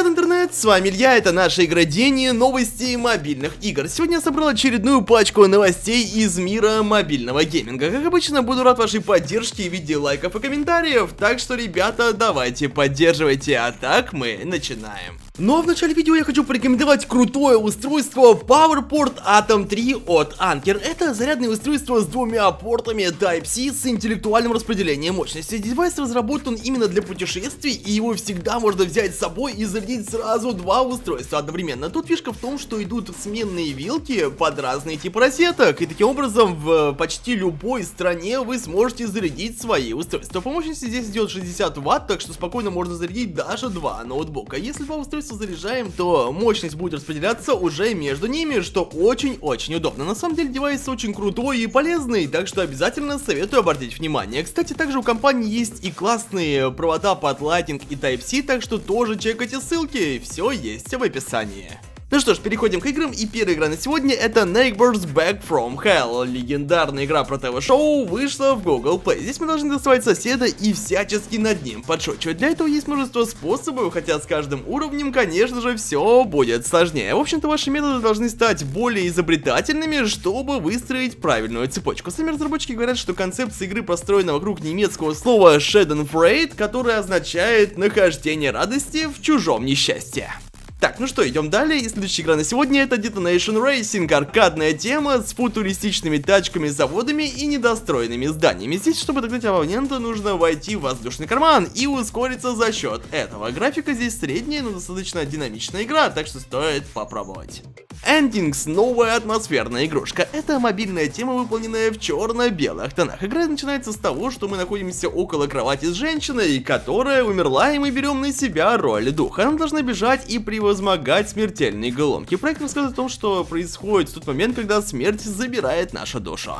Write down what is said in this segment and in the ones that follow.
Привет, интернет, с вами Илья, это наша игра День и новости мобильных игр. Сегодня я собрал очередную пачку новостей из мира мобильного гейминга. Как обычно, буду рад вашей поддержке в виде лайков и комментариев, так что, ребята, давайте поддерживайте, а так мы начинаем. А в начале видео я хочу порекомендовать крутое устройство PowerPort Atom 3 от Anker. Это зарядное устройство с двумя портами Type-C с интеллектуальным распределением мощности. Девайс разработан именно для путешествий, и его всегда можно взять с собой и зарядить сразу два устройства одновременно. Тут фишка в том, что идут сменные вилки под разные типы розеток, и таким образом в почти любой стране вы сможете зарядить свои устройства. По мощности здесь идет 60 Вт, так что спокойно можно зарядить даже два ноутбука. Если два устройства заряжаем, то мощность будет распределяться уже между ними, что очень-очень удобно. На самом деле девайс очень крутой и полезный, так что обязательно советую обратить внимание. Кстати, также у компании есть и классные провода под Lightning и Type-C, так что тоже чекайте ссылки, все есть в описании. Ну что ж, переходим к играм, и первая игра на сегодня это Neighbors Back From Hell. Легендарная игра про ТВ-шоу вышла в Google Play. Здесь мы должны доставать соседа и всячески над ним подшучивать. Для этого есть множество способов, хотя с каждым уровнем, конечно же, все будет сложнее. В общем-то, ваши методы должны стать более изобретательными, чтобы выстроить правильную цепочку. Сами разработчики говорят, что концепция игры построена вокруг немецкого слова Schadenfreude, которое означает нахождение радости в чужом несчастье. Так, ну что, идем далее, и следующая игра на сегодня это Detonation Racing, аркадная тема с футуристичными тачками, заводами и недостроенными зданиями. Здесь, чтобы догнать оппонента, нужно войти в воздушный карман и ускориться за счет этого. Графика здесь средняя, но достаточно динамичная игра, так что стоит попробовать. Endings, новая атмосферная игрушка. Это мобильная тема, выполненная в черно-белых тонах. Игра начинается с того, что мы находимся около кровати с женщиной, которая умерла, и мы берем на себя роль духа. Она должна бежать и превозмогать смертельные головки. Проект рассказывает о том, что происходит в тот момент, когда смерть забирает нашу душу.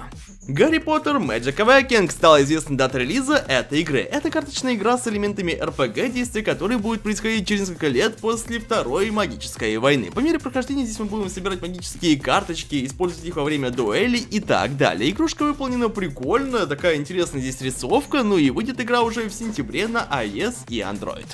Гарри Поттер Magic Awakening стала известна дата релиза этой игры. Это карточная игра с элементами RPG, действия которой будет происходить через несколько лет после Второй магической войны. По мере прохождения здесь мы будем собирать магические карточки, использовать их во время дуэли и так далее. Игрушка выполнена прикольно, такая интересная здесь рисовка, ну и выйдет игра уже в сентябре на iOS и Android.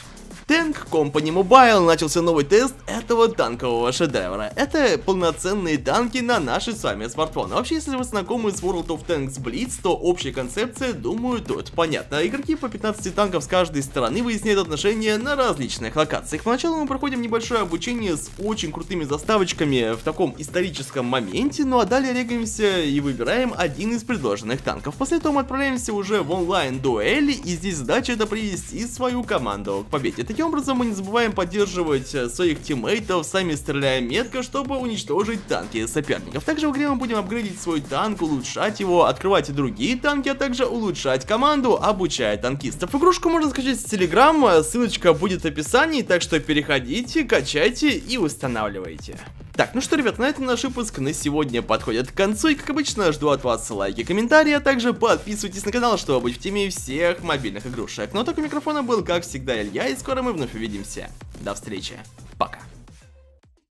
Tank Company Mobile начался новый тест этого танкового шедевра. Это полноценные танки на наши с вами смартфоны. Вообще, если вы знакомы с World of Tanks Blitz, то общая концепция, думаю, тут понятна. Игроки по 15 танков с каждой стороны выясняют отношения на различных локациях. Поначалу мы проходим небольшое обучение с очень крутыми заставочками в таком историческом моменте, ну а далее регаемся и выбираем один из предложенных танков. После этого мы отправляемся уже в онлайн дуэли, и здесь задача это привести свою команду к победе. Таким образом, мы не забываем поддерживать э, своих тиммейтов, сами стреляя метко, чтобы уничтожить танки соперников. Также в игре мы будем апгрейдить свой танк, улучшать его, открывать и другие танки, а также улучшать команду, обучая танкистов. Игрушку можно скачать с Телеграма, ссылочка будет в описании, так что переходите, качайте и устанавливайте. Так, ну что, ребят, на этом наш выпуск на сегодня подходит к концу, и как обычно, жду от вас лайки, комментарии, а также подписывайтесь на канал, чтобы быть в теме всех мобильных игрушек. Ну а так у микрофона был, как всегда, Илья, и скоро мы вновь увидимся. До встречи. Пока.